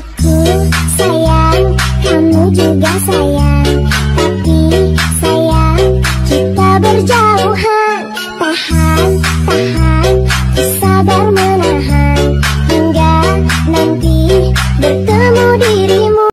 Aku sayang, kamu juga sayang. Tapi sayang, kita berjauhan. Tahan, tahan, sabar menunggu